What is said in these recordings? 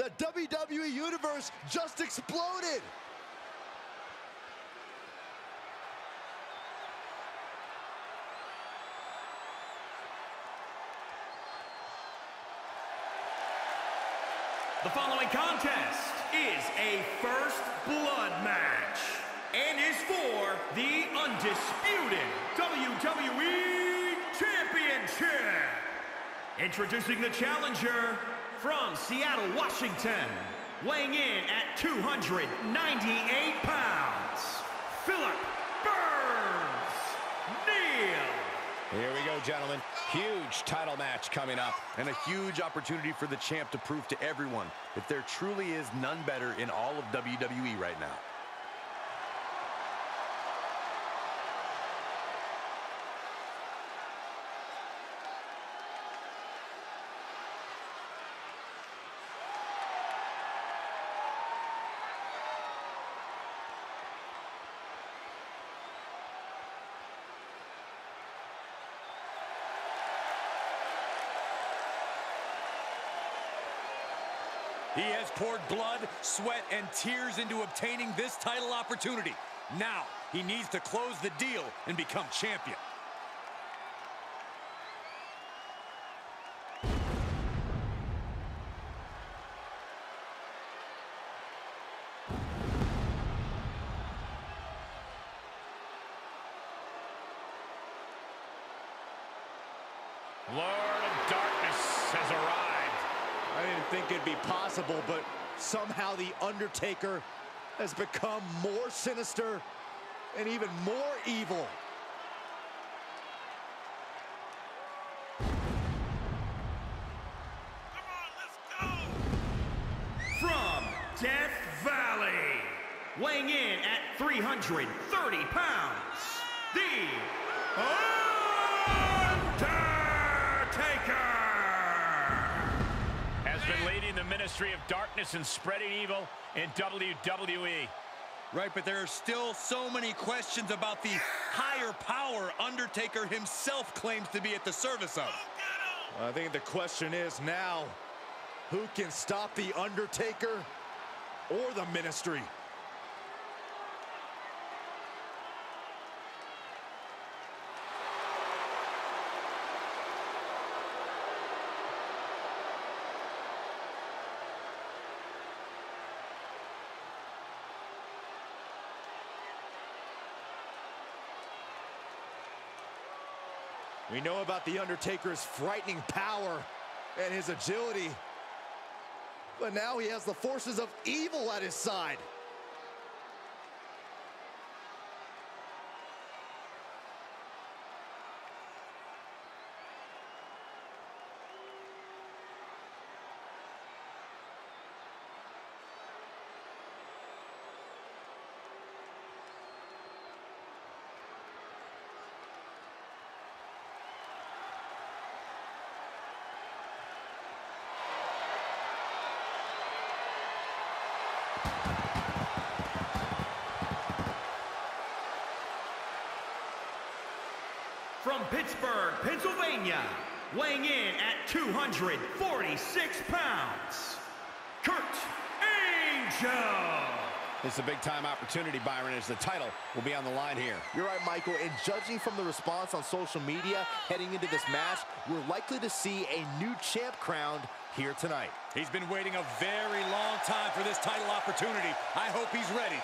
The WWE Universe just exploded! The following contest is a first blood match and is for the undisputed WWE Championship. Introducing the challenger from Seattle, Washington, weighing in at 298 pounds, Philip Burns Neal. Here we go, gentlemen. Huge title match coming up. And a huge opportunity for the champ to prove to everyone that there truly is none better in all of WWE right now. He has poured blood, sweat, and tears into obtaining this title opportunity. Now, he needs to close the deal and become champion. Lord think it'd be possible, but somehow The Undertaker has become more sinister and even more evil. From Death Valley, weighing in at 330 pounds, The Undertaker! Has been leading the Ministry of Darkness and spreading evil in WWE. Right, but there are still so many questions about the higher power Undertaker himself claims to be at the service of. I think the question is now, who can stop The Undertaker or the Ministry? We know about The Undertaker's frightening power and his agility. But now he has the forces of evil at his side. From Pittsburgh, Pennsylvania, weighing in at 246 pounds, Kurt Angle. It's a big-time opportunity, Byron, as the title will be on the line here. You're right, Michael. And judging from the response on social media heading into this match, we're likely to see a new champ crowned here tonight. He's been waiting a very long time for this title opportunity. I hope he's ready.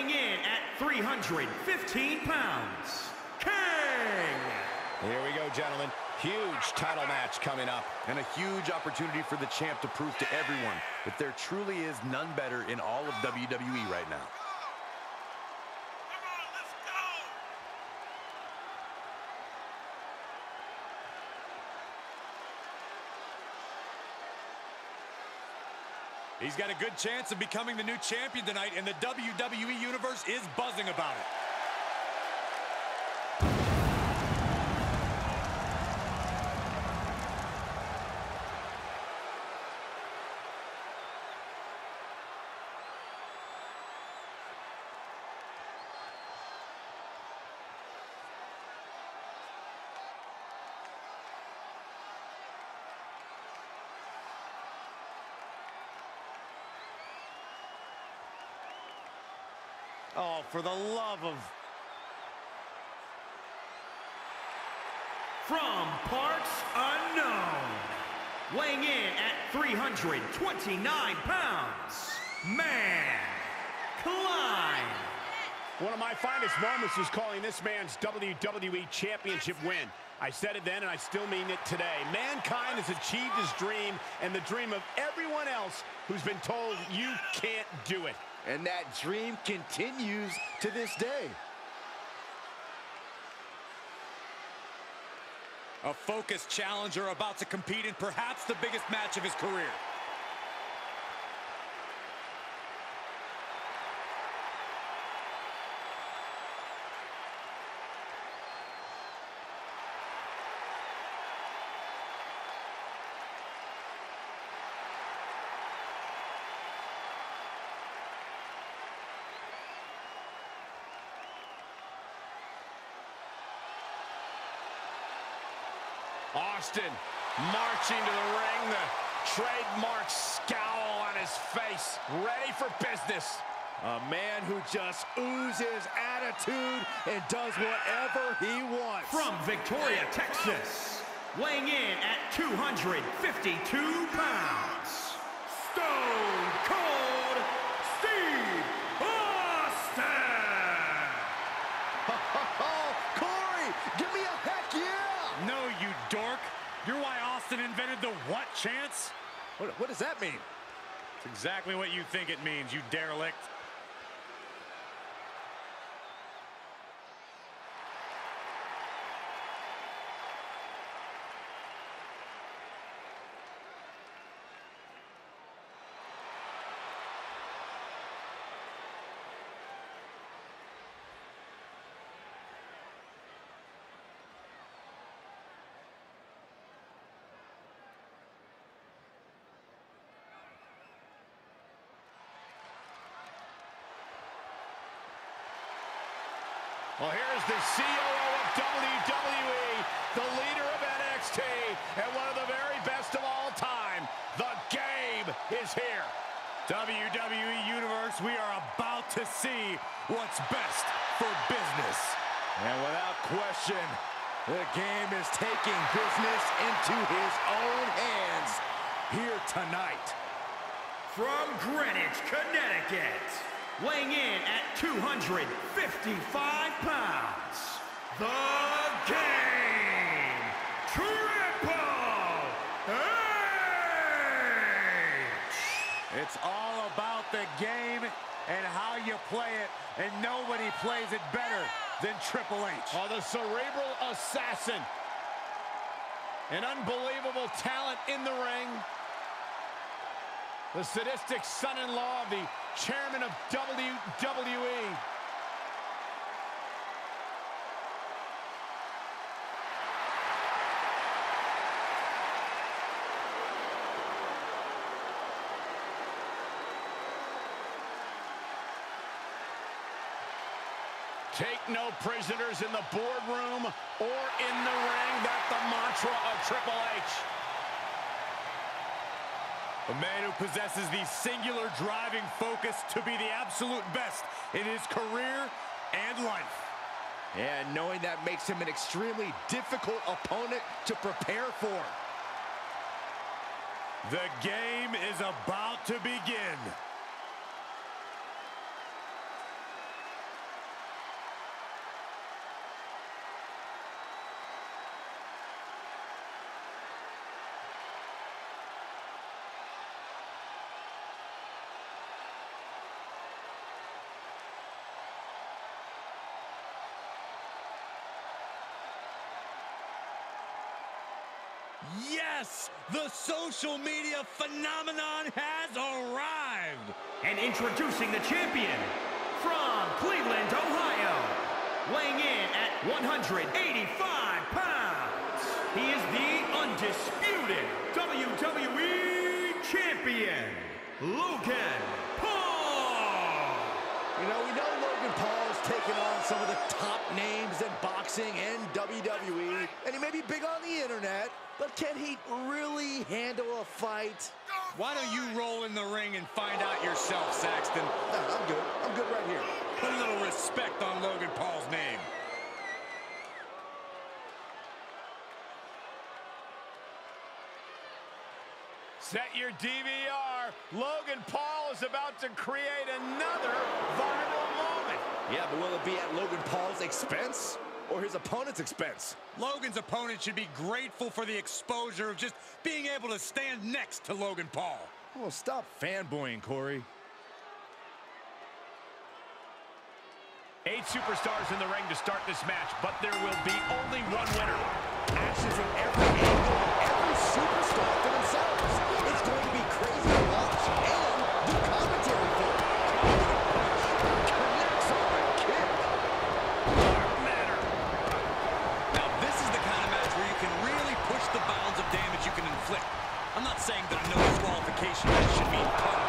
Weighing in at 315 pounds, Kane! Here we go, gentlemen. Huge title match coming up. And a huge opportunity for the champ to prove to everyone that there truly is none better in all of WWE right now. He's got a good chance of becoming the new champion tonight, and the WWE Universe is buzzing about it. Oh, for the love of... From parts unknown, weighing in at 329 pounds, Man Klein. One of my finest moments was calling this man's WWE Championship win. I said it then, and I still mean it today. Mankind has achieved his dream and the dream of everyone else who's been told you can't do it. And that dream continues to this day. A focused challenger about to compete in perhaps the biggest match of his career. Austin marching to the ring, the trademark scowl on his face, ready for business. A man who just oozes attitude and does whatever he wants. From Victoria, Texas, weighing in at 252 pounds, Stone Cold Steve Austin! Oh, Corey, give me a heck yeah! No, you dork. You're why Austin invented the what chance? What, what does that mean? It's exactly what you think it means, you derelict. Well, here's the COO of WWE, the leader of NXT, and one of the very best of all time. The game is here. WWE Universe, we are about to see what's best for business. And without question, the game is taking business into his own hands here tonight. From Greenwich, Connecticut, weighing in at 255 pounds, the game, Triple H! It's all about the game and how you play it, and nobody plays it better than Triple H. Oh, the cerebral assassin. An unbelievable talent in the ring. The sadistic son-in-law of the chairman of WWE. Take no prisoners in the boardroom or in the ring. That's the mantra of Triple H. A man who possesses the singular driving focus to be the absolute best in his career and life. And knowing that makes him an extremely difficult opponent to prepare for. The game is about to begin. The social media phenomenon has arrived. And introducing the champion from Cleveland, Ohio, weighing in at 185 pounds. He is the undisputed WWE champion, Logan Paul. You know, we know Logan Paul has taken on some of the top names in boxing and WWE, and he may be big on the internet, but can he really handle a fight? Why don't you roll in the ring and find out yourself, Saxton? No, I'm good. I'm good right here. Put a little respect on Logan Paul's name. Set your DVR. Logan Paul is about to create another viral moment. Yeah, but will it be at Logan Paul's expense or his opponent's expense? Logan's opponent should be grateful for the exposure of just being able to stand next to Logan Paul. Well, stop fanboying, Corey. Eight superstars in the ring to start this match, but there will be only one winner. Actions from every angle, every superstar. saying that i no disqualification that should be part.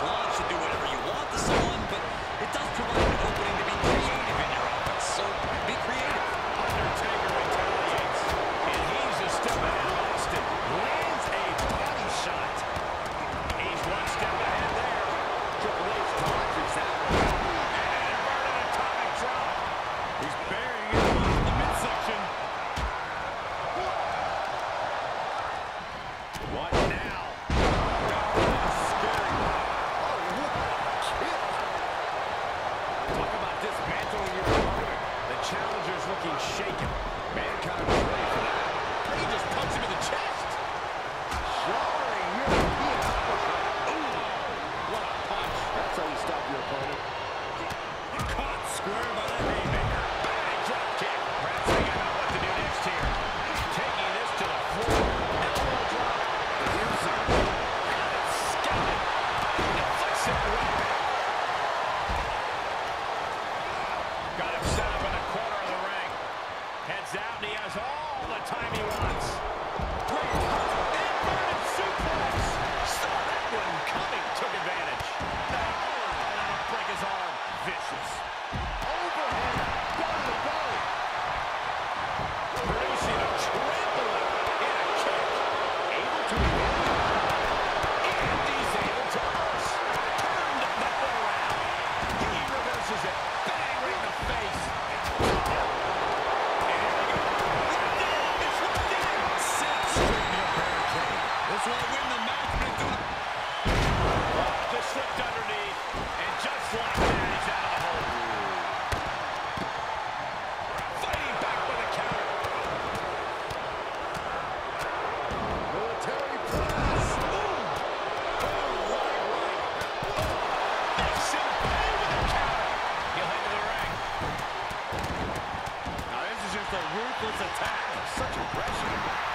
Michaels attack. Such aggression.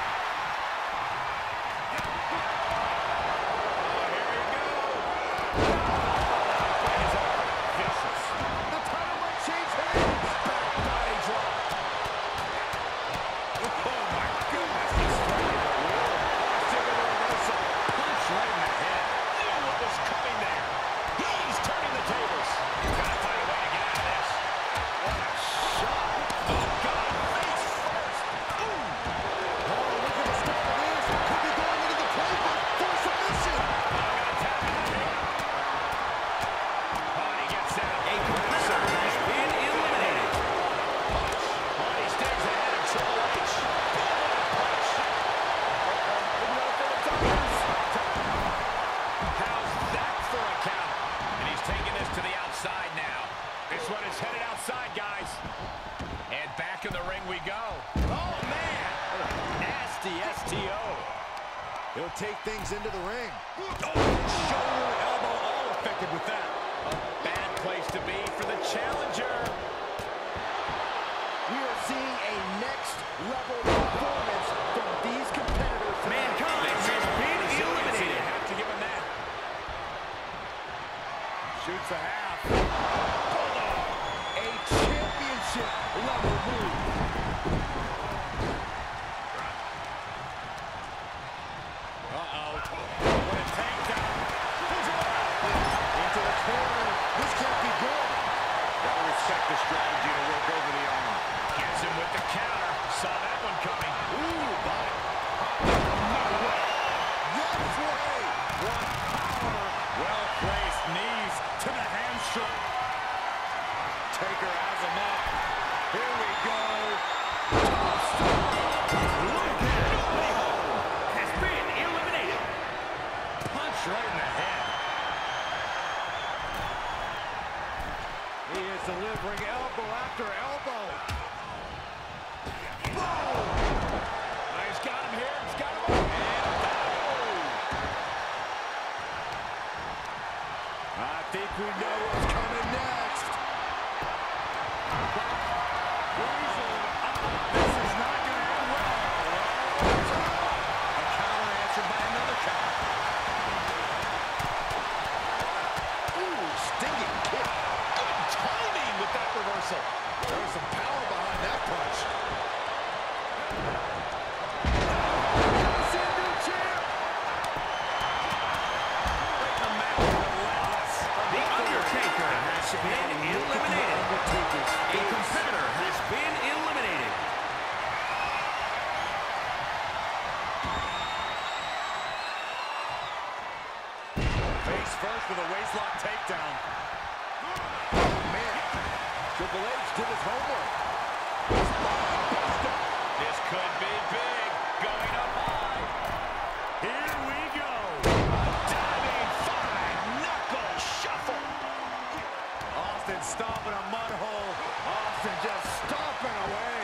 Austin just stomping away.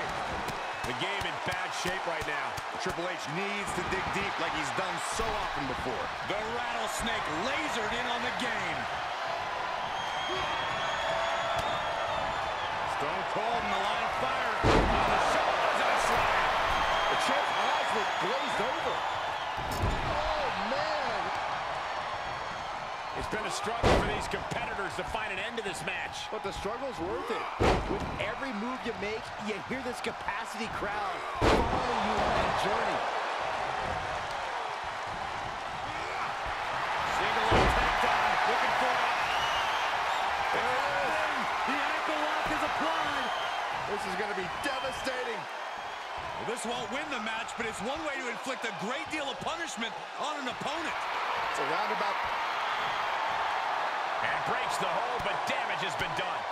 The game in bad shape right now. Triple H needs to dig deep like he's done so often before. The rattlesnake lasered in on the game. Stone Cold in the line of fire. On the shoulders and a slide. The champ's eyes were glazed over. Oh, man. It's been a struggle for these competitors to find an end to this match. But the struggle's worth it. With every move you make, you hear this capacity crowd following you on that journey. Single leg takedown. Looking for it. There it is. The ankle lock is applied. This is going to be devastating. Well, this won't win the match, but it's one way to inflict a great deal of punishment on an opponent. It's a roundabout. And breaks the hold, but damage has been done.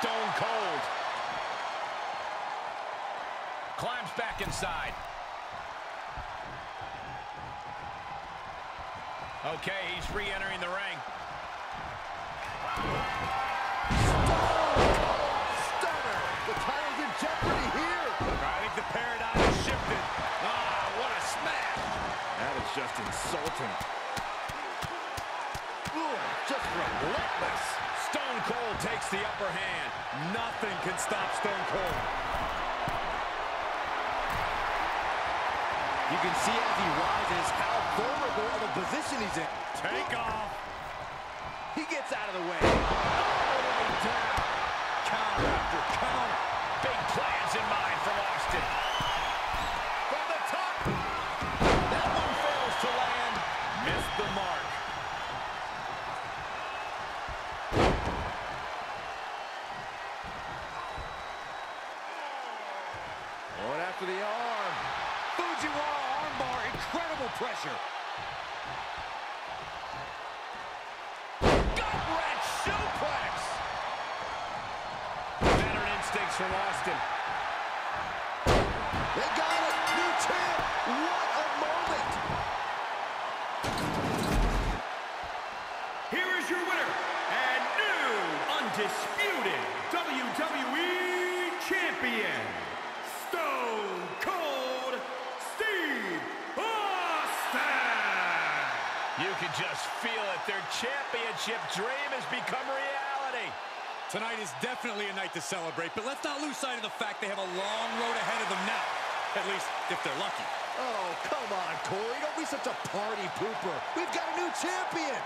Stone Cold. Climbs back inside. Okay, he's re-entering the ring. Stunner. The title's in jeopardy here. I think the paradigm has shifted. Ah, what a smash. That is just insulting. Ooh, just relentless. Stone Cold the upper hand. Nothing can stop Stone Cold. You can see as he rises how vulnerable of a position he's in. Take off. He gets out of the way. down. Counter after counter. Big plans in mind from Austin. From the top. That one fails to land. Missed the mark. Going after the arm. Fujiwara armbar, incredible pressure. Gut-wrench suplex. Veteran instincts from Austin. They got it. New champ. What a moment. Here is your winner and new undisputed it. Their championship dream has become reality. Tonight is definitely a night to celebrate, but let's not lose sight of the fact they have a long road ahead of them now. At least, if they're lucky. Oh, come on, Corey. Don't be such a party pooper. We've got a new champion.